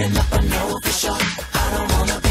running up, I know for sure. I don't wanna be.